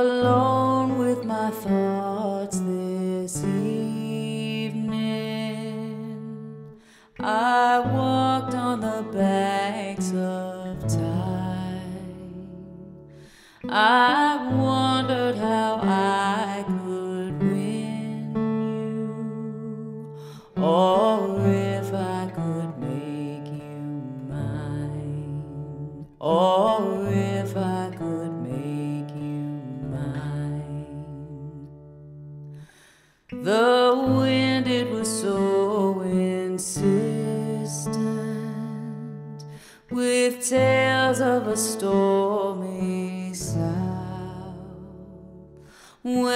alone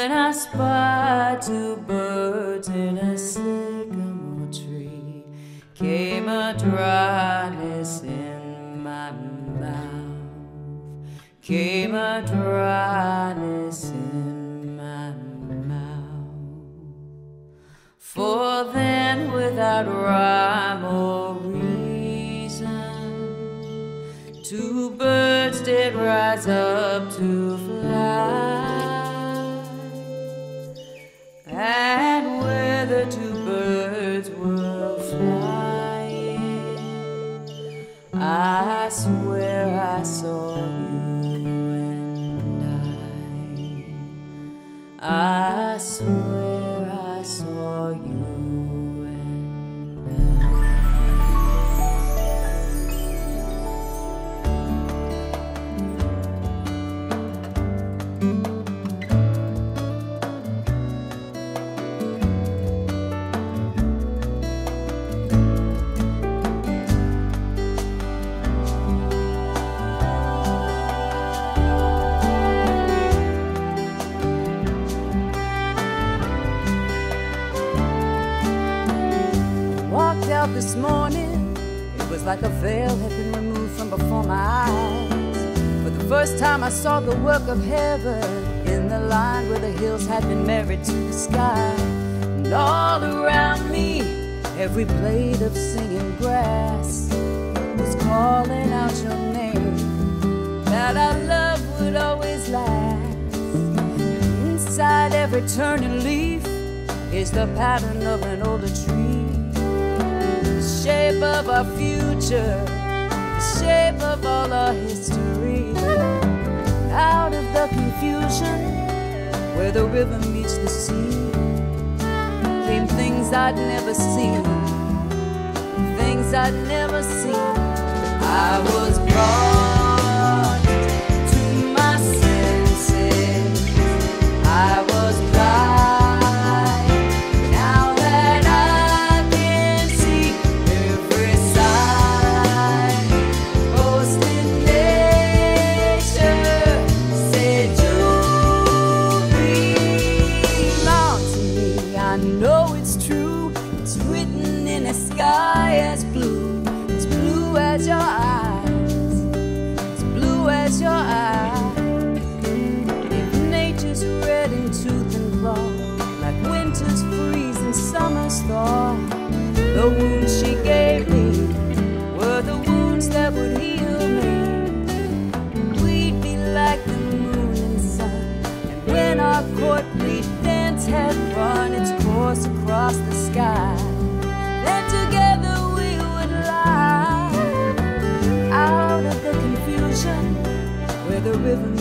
When I spied two birds in a sycamore tree, came a dryness in my mouth, came a dryness in my mouth. For then, without rhyme or reason, two birds did rise up to fly. Saw you this morning, it was like a veil had been removed from before my eyes. For the first time, I saw the work of heaven in the line where the hills had been married to the sky. And all around me, every blade of singing grass was calling out your name. That our love would always last. Inside every turning leaf is the pattern of an older tree shape of our future, the shape of all our history. Out of the confusion where the river meets the sea, came things I'd never seen, things I'd never seen. I was river.